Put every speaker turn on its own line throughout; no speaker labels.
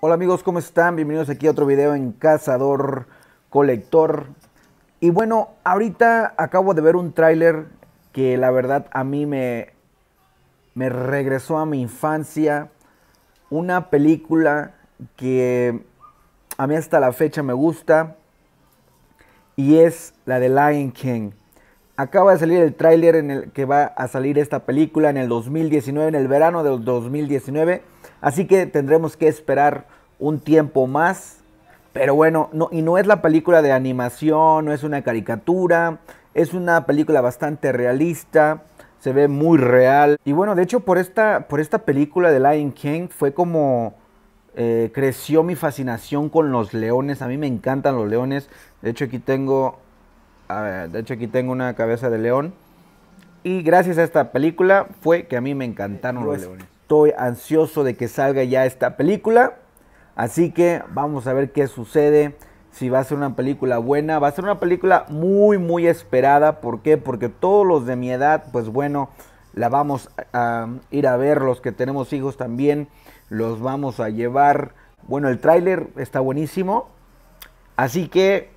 Hola amigos, ¿cómo están? Bienvenidos aquí a otro video en Cazador Colector. Y bueno, ahorita acabo de ver un tráiler que la verdad a mí me, me regresó a mi infancia. Una película que a mí hasta la fecha me gusta. Y es la de Lion King. Acaba de salir el tráiler en el que va a salir esta película en el 2019, en el verano del 2019. Así que tendremos que esperar un tiempo más. Pero bueno, no, y no es la película de animación, no es una caricatura, es una película bastante realista, se ve muy real. Y bueno, de hecho por esta, por esta película de Lion King fue como eh, creció mi fascinación con los leones. A mí me encantan los leones. De hecho aquí tengo de hecho aquí tengo una cabeza de león. Y gracias a esta película fue que a mí me encantaron los leones. Estoy ansioso de que salga ya esta película. Así que vamos a ver qué sucede. Si va a ser una película buena. Va a ser una película muy, muy esperada. ¿Por qué? Porque todos los de mi edad, pues bueno, la vamos a ir a ver. Los que tenemos hijos también los vamos a llevar. Bueno, el tráiler está buenísimo. Así que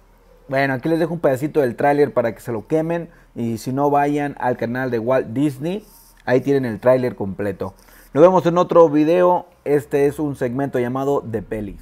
bueno, aquí les dejo un pedacito del tráiler para que se lo quemen. Y si no, vayan al canal de Walt Disney. Ahí tienen el tráiler completo. Nos vemos en otro video. Este es un segmento llamado De Pelis.